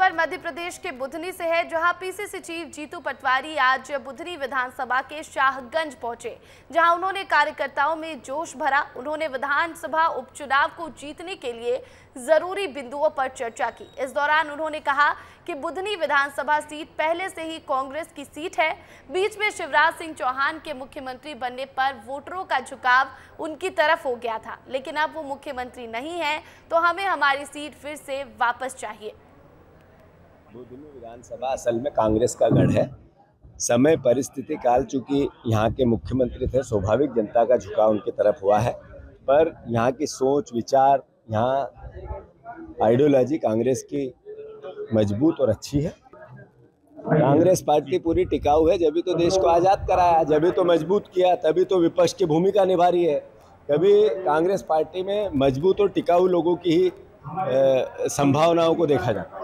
खबर मध्य प्रदेश के बुधनी से है, जहाँ पीसीसी चीफ जीतू पटवारी आज बुधनी विधानसभा के शाहगंज पहुँचे, जहाँ उन्होंने कार्यकर्ताओं में जोश भरा। उन्होंने विधानसभा उपचुनाव को जीतने के लिए ज़रूरी बिंदुओं पर चर्चा की। इस दौरान उन्होंने कहा कि बुधनी विधानसभा सीट पहले से ही कांग्रेस की सीट है। बीच में शिवराज सिंह चौहान के मुख्यमंत्री बनने पर वोटरों का झुकाव उनकी तरफ़ हो गया था, लेकिन अब वो मुख्यमंत्री नहीं है तो हमें हमारी सीट फिर से वापस चाहिए। बुधनी विधानसभा असल में कांग्रेस का गढ़ है। समय, परिस्थिति, काल चूँकि यहाँ के मुख्यमंत्री थे, स्वाभाविक जनता का झुकाव उनकी तरफ़ हुआ है। पर यहाँ की सोच, विचार, यहाँ आइडियोलॉजी कांग्रेस की मज़बूत और अच्छी है। कांग्रेस पार्टी पूरी टिकाऊ है, जब तो देश को आज़ाद कराया, जब तो मज़बूत किया तभी तो विपक्ष की भूमिका निभा रही है। कभी कांग्रेस पार्टी में मज़बूत और टिकाऊ लोगों की ही संभावनाओं को देखा जाता